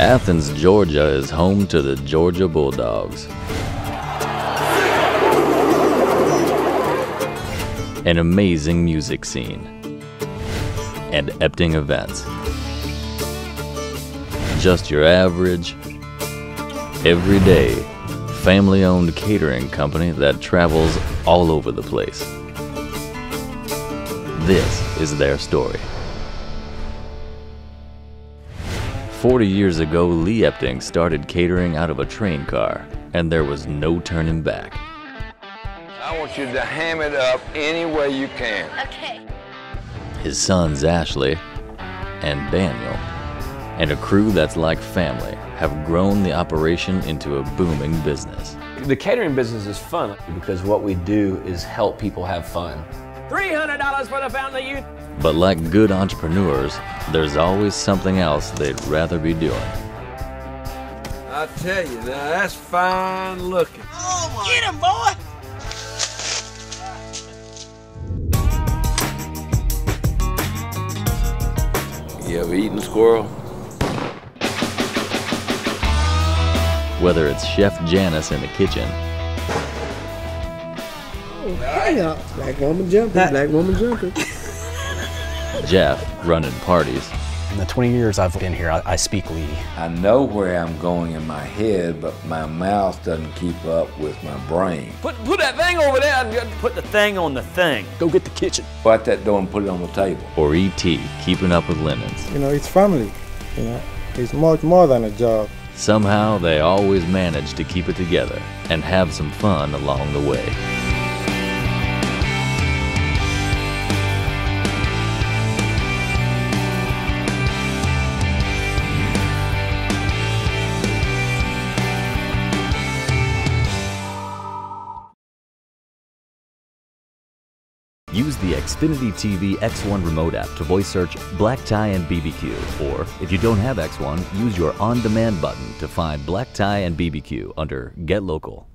Athens, Georgia is home to the Georgia Bulldogs. An amazing music scene. And Epting events. Just your average, everyday, family owned catering company that travels all over the place. This is their story. 40 years ago, Lee Epting started catering out of a train car, and there was no turning back. I want you to ham it up any way you can. Okay. His sons Ashley and Daniel, and a crew that's like family, have grown the operation into a booming business. The catering business is fun because what we do is help people have fun. $300 for the Fountain of Youth. But like good entrepreneurs, there's always something else they'd rather be doing. I tell you, now that's fine looking. Oh, Get him, boy! You ever eaten squirrel? Whether it's Chef Janice in the kitchen Oh Yeah, black woman jumping, black woman jumping. Jeff running parties, In the 20 years I've been here, I, I speak Lee. I know where I'm going in my head, but my mouth doesn't keep up with my brain. Put, put that thing over there and put the thing on the thing. Go get the kitchen. Wipe that door and put it on the table. or E.T. keeping up with Linens. You know, it's family. You know, it's much more than a job. Somehow they always manage to keep it together and have some fun along the way. Use the Xfinity TV X1 remote app to voice search Black Tie and BBQ. Or, if you don't have X1, use your on demand button to find Black Tie and BBQ under Get Local.